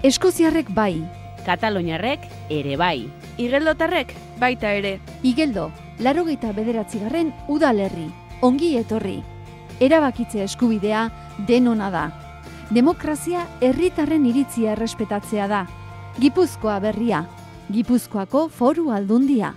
Eskoziarrek bai, Kataloniarrek ere bai. Igeldotarrek baita ere. Igeldo, larogeita bederatzigarren udalerri, ongi etorri. Erabakitze eskubidea denona da. Demokrazia herritarren iritzia errespetatzea da. Gipuzkoa berria, Gipuzkoako foru aldundia.